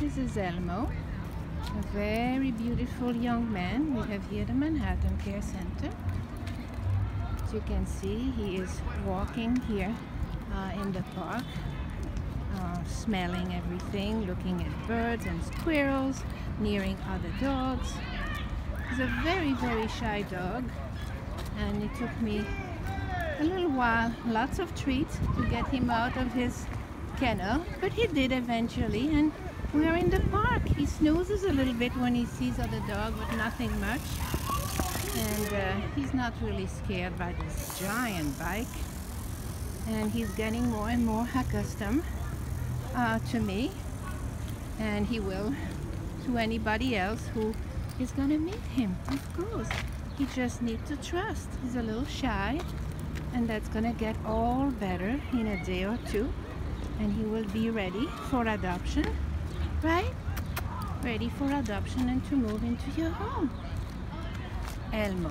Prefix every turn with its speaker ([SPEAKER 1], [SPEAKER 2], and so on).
[SPEAKER 1] This is Elmo, a very beautiful young man we have here at the Manhattan Care Center. As you can see, he is walking here uh, in the park, uh, smelling everything, looking at birds and squirrels, nearing other dogs. He's a very, very shy dog, and it took me a little while, lots of treats to get him out of his kennel, but he did eventually, and we're in the park. He snoozes a little bit when he sees other dog, but nothing much. And uh, he's not really scared by this giant bike. And he's getting more and more accustomed uh, to me. And he will to anybody else who is gonna meet him, of course. He just needs to trust. He's a little shy and that's gonna get all better in a day or two and he will be ready for adoption right? Ready for adoption and to move into your home. Elmo.